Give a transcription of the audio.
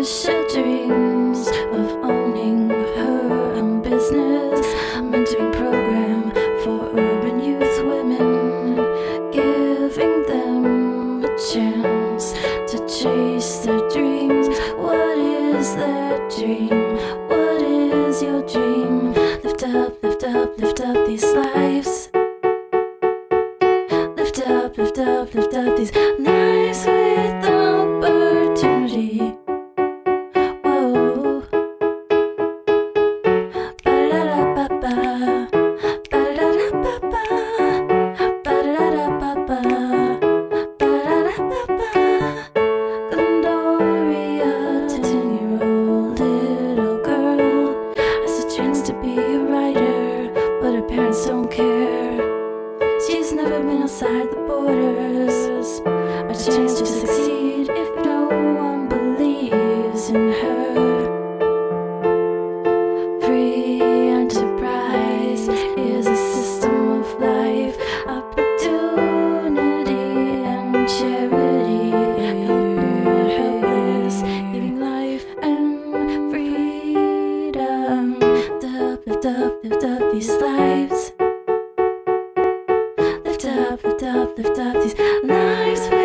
cherisher dreams of owning her own business, mentoring program for urban youth women, giving them a chance to chase their dreams. What is their dream? What is your dream? Lift up, lift up, lift up these lives. Lift up, lift up, lift up these lives. don't care. She's never been outside the border. lift up these lives. Lift up, lift up, lift up these lives.